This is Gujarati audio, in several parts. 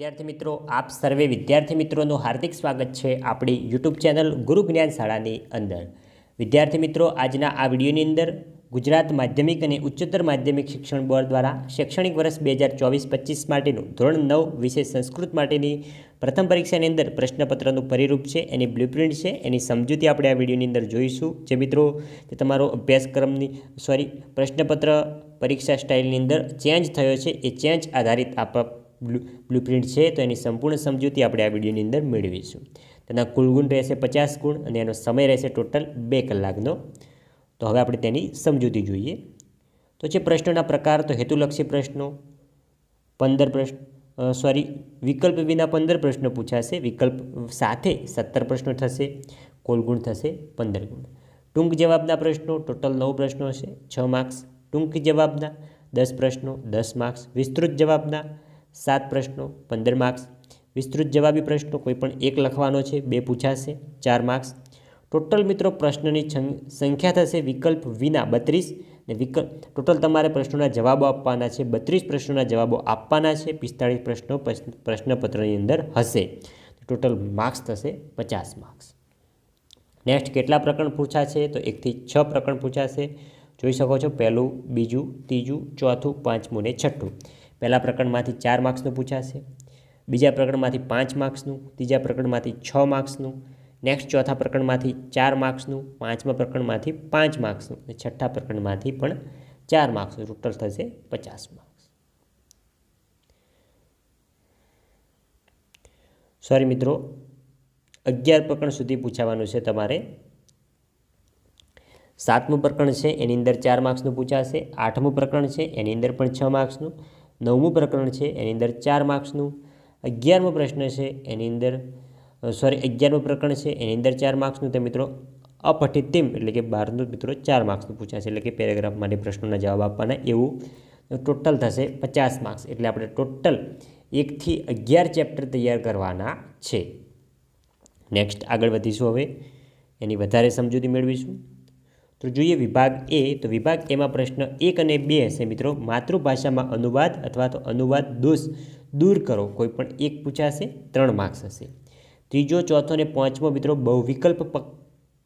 વિદ્યાર્થી મિત્રો, આપ સર્વે વિદ્યાર્થી મિત્રોનું હાર્દિક સ્વાગત છે આપણી યુટ્યુબ ચેનલ ગુરુ જ્ઞાન શાળાની અંદર. વિદ્યાર્થી મિત્રો, આજના આ વિડીયોની અંદર ગુજરાત માધ્યમિક અને ઉચ્ચતર માધ્યમિક શિક્ષણ બોર્ડ દ્વારા શૈક્ષણિક વર્ષ બે હજાર ચોવીસ પચીસ માટેનું ધોરણ નવ વિષય સંસ્કૃત માટેની પ્રથમ પરીક્ષાની અંદર પ્રશ્નપત્રનું પરિરૂપ છે, એની બ્લુપ્રિન્ટ છે, એની સમજૂતી આપણે આ વિડીયોની અંદર જોઈશું. જે મિત્રો તે તમારો અભ્યાસક્રમની સોરી પ્રશ્નપત્ર પરીક્ષા સ્ટાઇલની અંદર ચેન્જ થયો છે, એ ચેન્જ આધારિત આપ બ્લુપ્રિન્ટ છે, તો એની સંપૂર્ણ સમજૂતી આપણે આ વિડીયોની અંદર મેળવીશું. તેના કુલ ગુણ રહેશે પચાસ ગુણ અને એનો સમય રહેશે ટોટલ બે કલાકનો. તો હવે આપણે તેની સમજૂતી જોઈએ. તો છે પ્રશ્નોના પ્રકાર, તો હેતુલક્ષી પ્રશ્નો, પંદર પ્રશ્ન સોરી વિકલ્પ વિના પંદર પ્રશ્નો પૂછાશે, વિકલ્પ સાથે સત્તર પ્રશ્નો થશે, કુલ ગુણ થશે પંદર ગુણ. ટૂંક જવાબના પ્રશ્નો, ટોટલ નવ પ્રશ્નો હશે, છ માર્ક્સ ટૂંક જવાબના, દસ પ્રશ્નો, દસ માર્ક્સ વિસ્તૃત જવાબના સાત પ્રશ્નો, પંદર માર્ક્સ વિસ્તૃત જવાબી પ્રશ્નો કોઈ પણ એક લખવાનો છે, બે પૂછાશે, ચાર માર્ક્સ ટોટલ મિત્રો પ્રશ્નની સંખ્યા થશે વિકલ્પ વિના બત્રીસ ને વિકલ્પ ટોટલ તમારે પ્રશ્નોના જવાબો આપવાના છે, બત્રીસ પ્રશ્નોના જવાબો આપવાના છે, પિસ્તાળીસ પ્રશ્નો પ્રશ્નપત્રની અંદર હશે. ટોટલ માર્ક્સ થશે પચાસ માર્ક્સ નેક્સ્ટ કેટલા પ્રકરણ પૂછાશે? તો એકથી છ પ્રકરણ પૂછાશે. જોઈ શકો છો, પહેલું, બીજું, ત્રીજું, ચોથું, પાંચમું ને છઠ્ઠું. પહેલા પ્રકરણમાંથી ચાર માર્ક્સનું પૂછાશે, બીજા પ્રકરણમાંથી પાંચ માર્ક્સનું, ત્રીજા પ્રકરણમાંથી છ માર્ક્સનું, નેક્સ્ટ ચોથા પ્રકરણમાંથી ચાર માર્ક્સનું, પાંચમા પ્રકરણમાંથી પાંચ માર્ક્સનું અને છઠ્ઠા પ્રકરણમાંથી પણ ચાર માર્ક્સનું. ટોટલ થશે પચાસ માર્ક્સ. સોરી મિત્રો, અગિયાર પ્રકરણ સુધી પૂછાવાનું છે તમારે. સાતમું પ્રકરણ છે, એની અંદર ચાર માર્ક્સનું પૂછાશે. આઠમું પ્રકરણ છે, એની અંદર પણ છ માર્ક્સનું. નવમું પ્રકરણ છે, એની અંદર ચાર માર્ક્સનું. અગિયારમો પ્રશ્ન છે, એની અંદર સોરી અગિયારમું પ્રકરણ છે, એની અંદર ચાર માર્ક્સનું. તે મિત્રો અપઠિતિમ એટલે કે બારનું મિત્રો, ચાર માર્ક્સનું પૂછાશે. એટલે કે પેરેગ્રાફ માટે પ્રશ્નોના જવાબ આપવાના એવું. ટોટલ થશે પચાસ માર્ક્સ. એટલે આપણે ટોટલ એકથી અગિયાર ચેપ્ટર તૈયાર કરવાના છે. નેક્સ્ટ આગળ વધીશું હવે. એની વધારે સમજૂતી મેળવીશું. તો જોઈએ વિભાગ એ, તો વિભાગ એમાં પ્રશ્ન એક અને બે હશે મિત્રો. માતૃભાષામાં અનુવાદ અથવા તો અનુવાદ દોષ દૂર કરો. કોઈ પણ એક પૂછાશે, ત્રણ માર્ક્સ હશે. ત્રીજો, ચોથો અને પાંચમો મિત્રો બહુ વિકલ્પ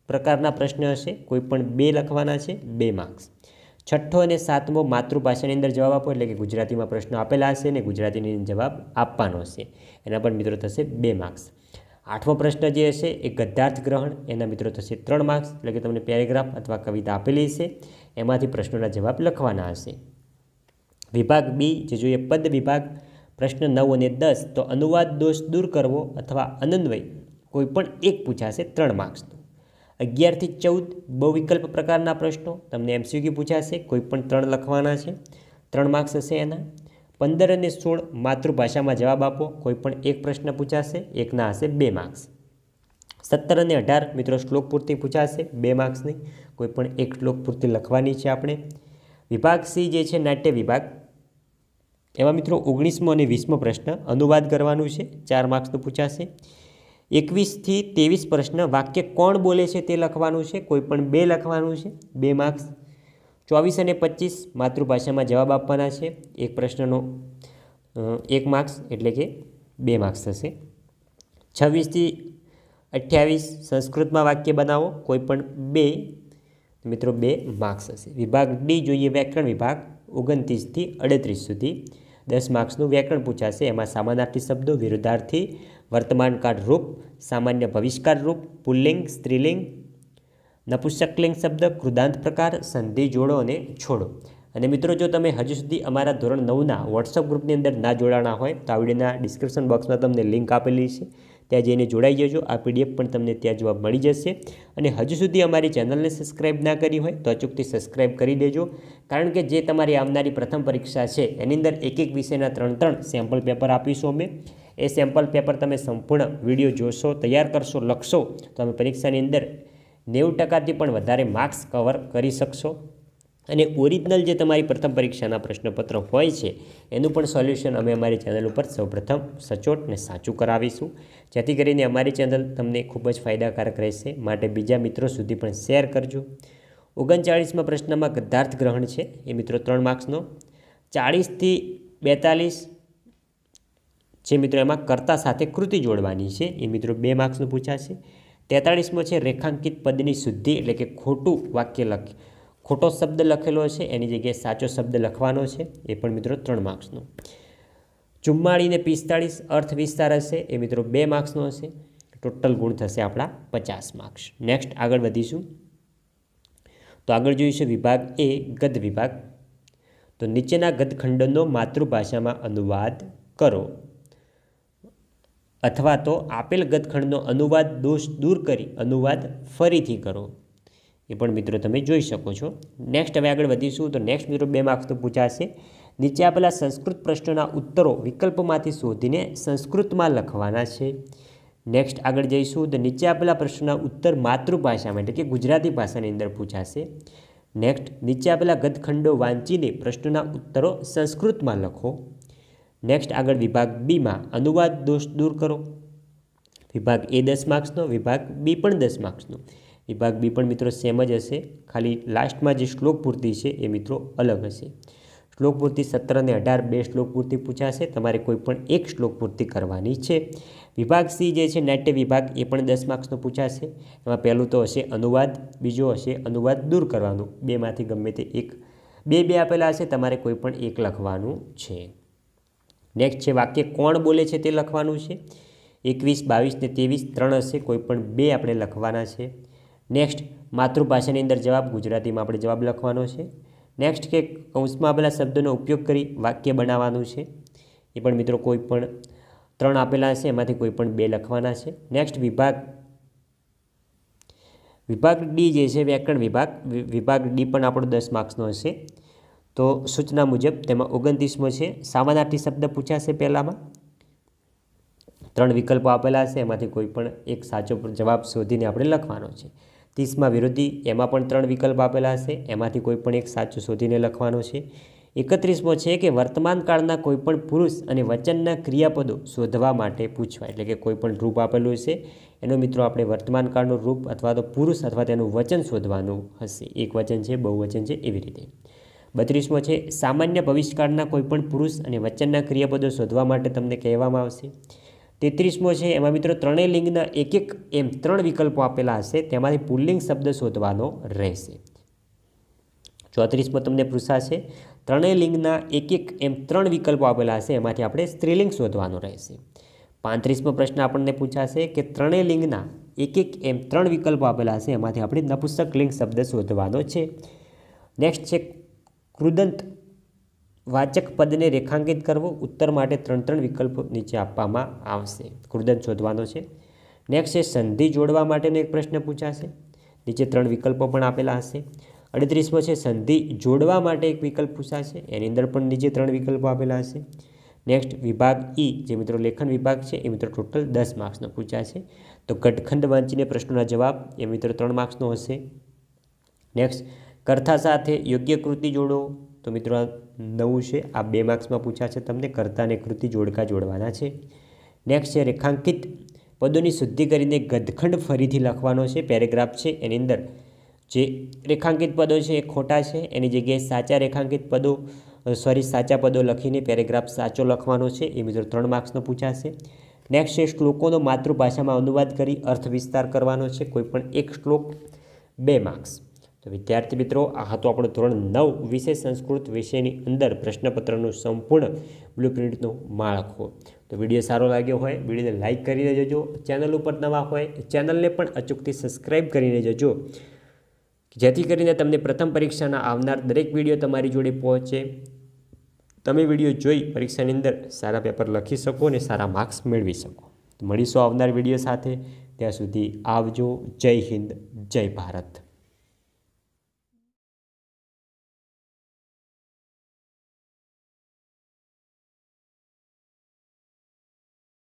પ્રકારના પ્રશ્ન હશે. કોઈ પણ બે લખવાના છે, બે માર્ક્સ છઠ્ઠો અને સાતમો માતૃભાષાની અંદર જવાબ આપો, એટલે કે ગુજરાતીમાં પ્રશ્નો આપેલા હશે અને ગુજરાતીની જવાબ આપવાનો હશે. એના પણ મિત્રો થશે બે માર્ક્સ આઠમો પ્રશ્ન જે હશે, એ ગદ્યાર્થ ગ્રહણ. એના મિત્રો થશે ત્રણ માર્ક્સ એટલે કે તમને પેરેગ્રાફ અથવા કવિતા આપેલી હશે. એમાંથી પ્રશ્નોના જવાબ લખવાના હશે. વિભાગ બી, જે જોઈએ પદ વિભાગ, પ્રશ્ન નવ અને દસ, તો અનુવાદ દોષ દૂર કરવો અથવા અનન્વય, કોઈ પણ એક પૂછાશે ત્રણ માર્ક્સનું અગિયારથી ચૌદ, બહુવિકલ્પ પ્રકારના પ્રશ્નો, તમને એમસીક્યુ પૂછાશે, કોઈ પણ ત્રણ લખવાના છે. ત્રણ માર્ક્સ હશે એના. પંદર અને સોળ માતૃભાષામાં જવાબ આપો. કોઈ પણ એક પ્રશ્ન પૂછાશે એકના હશે, બે માર્ક્સ સત્તર અને અઢાર મિત્રો શ્લોક પૂરતી પૂછાશે, બે માર્ક્સની કોઈ પણ એક શ્લોક પૂરતી લખવાની છે આપણે. વિભાગ સી જે છે, નાટ્ય વિભાગ. એમાં મિત્રો ઓગણીસમો અને વીસમો પ્રશ્ન અનુવાદ કરવાનું છે, ચાર માર્ક્સનું પૂછાશે. એકવીસથી ત્રેવીસ પ્રશ્ન વાક્ય કોણ બોલે છે તે લખવાનું છે, કોઈ પણ બે લખવાનું છે, બે માર્ક્સ ચોવીસ અને પચીસ માતૃભાષામાં જવાબ આપવાના છે. એક પ્રશ્નનો એક માર્ક્સ એટલે કે બે માર્ક્સ થશે. છવ્વીસથી અઠ્યાવીસ સંસ્કૃતમાં વાક્ય બનાવો, કોઈ પણ બે, મિત્રો, બે માર્ક્સ હશે. વિભાગ ડી જોઈએ વ્યાકરણ વિભાગ ઓગણત્રીસથી અડત્રીસ સુધી. દસ માર્ક્સનું વ્યાકરણ પૂછાશે. એમાં સામાનાર્થી શબ્દો, વિરુદ્ધાર્થી, વર્તમાનકાળ રૂપ, સામાન્ય ભવિષ્યકાળ રૂપ, પુલ્લિંગ, સ્ત્રીલિંગ નપુસકલિંગ શબ્દ, કૃદાંત પ્રકાર, સંધિ જોડો અને છોડો. અને મિત્રો, જો તમે હજુ સુધી અમારા ધોરણ નવના વોટ્સઅપ ગ્રુપની અંદર ના જોડાણા હોય, તો આ વિડીયોના ડિસ્ક્રિપ્શન બોક્સમાં તમને લિંક આપેલી છે. ત્યાં જઈને જોડાઈ જજો, આ પીડીએફ પણ તમને ત્યાં જવાબ મળી જશે. અને હજુ સુધી અમારી ચેનલને સબસ્ક્રાઈબ ના કરી હોય, તો અચૂકથી સબસ્ક્રાઈબ કરી દેજો. કારણ કે જે તમારી આવનારી પ્રથમ પરીક્ષા છે, એની અંદર એક એક વિષયના ત્રણ ત્રણ સેમ્પલ પેપર આપીશું અમે. એ સેમ્પલ પેપર તમે સંપૂર્ણ વીડિયો જોશો, તૈયાર કરશો, લખશો, તો અમે પરીક્ષાની અંદર નેવું ટકાથી પણ વધારે માર્ક્સ કવર કરી શકશો. અને ઓરિજિનલ જે તમારી પ્રથમ પરીક્ષાના પ્રશ્નપત્ર હોય છે, એનું પણ સોલ્યુશન અમે અમારી ચેનલ ઉપર સૌપ્રથમ સચોટ ને સાચું કરાવીશું. જેથી કરીને અમારી ચેનલ તમને ખૂબ જ ફાયદાકારક રહેશે. માટે બીજા મિત્રો સુધી પણ શેર કરજો. ઓગણચાળીસમાં પ્રશ્નમાં ગદ્યાર્થ ગ્રહણ છે. એ મિત્રો ત્રણ માર્ક્સનો ચાળીસથી બેતાલીસ જે મિત્રો એમાં કર્તા સાથે કૃતિ જોડવાની છે, એ મિત્રો બે માર્ક્સનું પૂછાશે. તેતાળીસમો છે રેખાંકિત પદની શુદ્ધિ એટલે કે ખોટું વાક્ય લખ. ખોટો શબ્દ લખેલો છે, એની જગ્યાએ સાચો શબ્દ લખવાનો છે, એ પણ મિત્રો ત્રણ માર્ક્સનો. ચુમ્માળીને પિસ્તાળીસ, અર્થ વિસ્તાર હશે, એ મિત્રો બે માર્ક્સનો હશે. ટોટલ ગુણ થશે આપણા પચાસ માર્ક્સ. નેક્સ્ટ આગળ વધીશું. તો આગળ જોઈશું વિભાગ એ ગદ વિભાગ. તો નીચેના ગદખંડનો માતૃભાષામાં અનુવાદ કરો. અથવા તો આપેલ ગતખંડનો અનુવાદ દોષ દૂર કરી અનુવાદ ફરીથી કરો. એ પણ મિત્રો તમે જોઈ શકો છો. નેક્સ્ટ હવે આગળ વધીશું. તો નેક્સ્ટ મિત્રો બે માર્ક્સ તો પૂછાશે. નીચે આપેલા સંસ્કૃત પ્રશ્નોના ઉત્તરો વિકલ્પમાંથી શોધીને સંસ્કૃતમાં લખવાના છે. નેક્સ્ટ આગળ જઈશું. તો નીચે આપેલા પ્રશ્નના ઉત્તર માતૃભાષામાં એટલે કે ગુજરાતી ભાષાની અંદર પૂછાશે. નેક્સ્ટ નીચે આપેલા ગતખંડો વાંચીને પ્રશ્નોના ઉત્તરો સંસ્કૃતમાં લખો. નેક્સ્ટ આગળ વિભાગ બીમાં અનુવાદ દોષ દૂર કરો. વિભાગ એ દસ માર્ક્સનો વિભાગ બી પણ દસ માર્ક્સનો વિભાગ બી પણ મિત્રો સેમ જ હશે. ખાલી લાસ્ટમાં જે શ્લોક પૂર્તિ છે એ મિત્રો અલગ હશે. શ્લોક પૂર્તિ સત્તર અને અઢાર બે શ્લોક પૂર્તિ પૂછાશે. તમારે કોઈ પણ એક શ્લોક પૂર્તિ કરવાની છે. વિભાગ સી જે છે નાટ્ય વિભાગ એ પણ દસ માર્ક્સનો પૂછાશે. એમાં પહેલું તો હશે અનુવાદ, બીજો હશે અનુવાદ દૂર કરવાનું. બેમાંથી ગમે તે એક, બે બે આપેલા હશે. તમારે કોઈ પણ એક લખવાનું છે. નેક્સ્ટ છે વાક્ય કોણ બોલે છે તે લખવાનું છે. એકવીસ, બાવીસ ને ત્રેવીસ ત્રણ હશે કોઈપણ બે આપણે લખવાના છે. નેક્સ્ટ માતૃભાષાની અંદર જવાબ ગુજરાતીમાં આપણે જવાબ લખવાનો છે. નેક્સ્ટ કે કૌંસમાં આપેલા શબ્દોનો ઉપયોગ કરી વાક્ય બનાવવાનું છે. એ પણ મિત્રો કોઈ પણ ત્રણ આપેલા હશે, એમાંથી કોઈ પણ બે લખવાના છે. નેક્સ્ટ વિભાગ. વિભાગ ડી જે છે, વ્યાકરણ વિભાગ. વિભાગ ડી પણ આપણો દસ માર્ક્સનો હશે. તો સૂચના મુજબ તેમાં ઓગણત્રીસમો છે. સામાનાર્થી શબ્દ પૂછાશે પહેલાંમાં. ત્રણ વિકલ્પો આપેલા હશે એમાંથી કોઈ પણ એક સાચો જવાબ શોધીને આપણે લખવાનો છે. ત્રીસમાં વિરોધી, એમાં પણ ત્રણ વિકલ્પ આપેલા હશે એમાંથી કોઈ પણ એક સાચો શોધીને લખવાનો છે. એકત્રીસમો છે કે વર્તમાન કાળના કોઈપણ પુરુષ અને વચનના ક્રિયાપદો શોધવા માટે પૂછવા, એટલે કે કોઈપણ રૂપ આપેલું હશે એનો મિત્રો આપણે વર્તમાન કાળનું રૂપ અથવા તો પુરુષ અથવા તેનું વચન શોધવાનું હશે. એક વચન છે, બહુવચન છે, એવી રીતે. બત્રીસમો છે, સામાન્ય ભવિષ્યકાળના કોઈપણ પુરુષ અને વચનના ક્રિયાપદો શોધવા માટે તમને કહેવામાં આવશે. તેત્રીસમો છે, એમાં મિત્રો ત્રણેય લિંગના એક એક એમ ત્રણ વિકલ્પો આપેલા હશે, તેમાંથી પુલ્લિંગ શબ્દ શોધવાનો રહેશે. ચોત્રીસમો તમને પૂછાશે ત્રણેય લિંગના એક એક એમ ત્રણ વિકલ્પો આપેલા હશે, એમાંથી આપણે સ્ત્રીલિંગ શોધવાનો રહેશે. પાંત્રીસમો પ્રશ્ન આપણને પૂછાશે કે ત્રણેય લિંગના એક એક એમ ત્રણ વિકલ્પો આપેલા હશે, એમાંથી આપણે નપુસ્તક લિંગ શબ્દ શોધવાનો છે. નેક્સ્ટ છે કૃદંત વાચક પદને રેખાંકિત કરવો ઉત્તર માટે ત્રણ ત્રણ વિકલ્પો નીચે આપવામાં આવશે. કૃદંત શોધવાનો છે. નેક્સ્ટ છે, સંધિ જોડવા માટેનો એક પ્રશ્ન પૂછાશે. નીચે ત્રણ વિકલ્પો પણ આપેલા હશે. અડત્રીસમો છે, સંધિ જોડવા માટે એક વિકલ્પ પૂછાશે. એની અંદર પણ નીચે ત્રણ વિકલ્પો આપેલા હશે. નેક્સ્ટ વિભાગ ઈ જે મિત્રો લેખન વિભાગ છે, એ મિત્રો ટોટલ દસ માર્ક્સનો પૂછાશે. તો ગટખંડ વાંચીને પ્રશ્નોના જવાબ એ મિત્રો ત્રણ માર્ક્સનો હશે. નેક્સ્ટ કર્તા સાથે યોગ્ય કૃતિ જોડો. તો મિત્રો, આ નવું છે. આ બે માર્ક્સમાં પૂછાશે તમને. કર્તા કૃતિ જોડકા જોડવાના છે. નેક્સ્ટ છે રેખાંકિત. પદોની શુદ્ધિ કરીને ગદખંડ ફરીથી લખવાનો છે. પેરેગ્રાફ છે એની અંદર. જે રેખાંકિત પદો છે એ ખોટા છે. એની જગ્યાએ સાચા રેખાંકિત પદો સોરી સાચા પદો લખીને પેરેગ્રાફ સાચો લખવાનો છે. એ મિત્રો ત્રણ માર્ક્સનો પૂછાશે નેક્સ્ટ છે શ્લોકોનો માતૃભાષામાં અનુવાદ કરી અર્થ વિસ્તાર કરવાનો છે. કોઈપણ એક શ્લોક, બે માર્ક્સ. તો વિદ્યાર્થી મિત્રો, આ હતો આપણો ધોરણ નવ વિષય સંસ્કૃત વિષયની અંદર પ્રશ્નપત્રનું સંપૂર્ણ બ્લુપ્રિન્ટનો માળખો. તો વીડિયો સારો લાગ્યો હોય, વિડીયોને લાઇક કરીને જજો ચેનલ ઉપર નવા હોય ચેનલને પણ અચૂકથી સબસ્ક્રાઈબ કરીને જજો જેથી કરીને તમને પ્રથમ પરીક્ષાના આવનાર દરેક વીડિયો તમારી જોડે પહોંચે. તમે વીડિયો જોઈ પરીક્ષાની અંદર સારા પેપર લખી શકો અને સારા માર્ક્સ મેળવી શકો. મળીશું આવનાર વીડિયો સાથે. ત્યાં સુધી આવજો. જય હિન્દ, જય ભારત.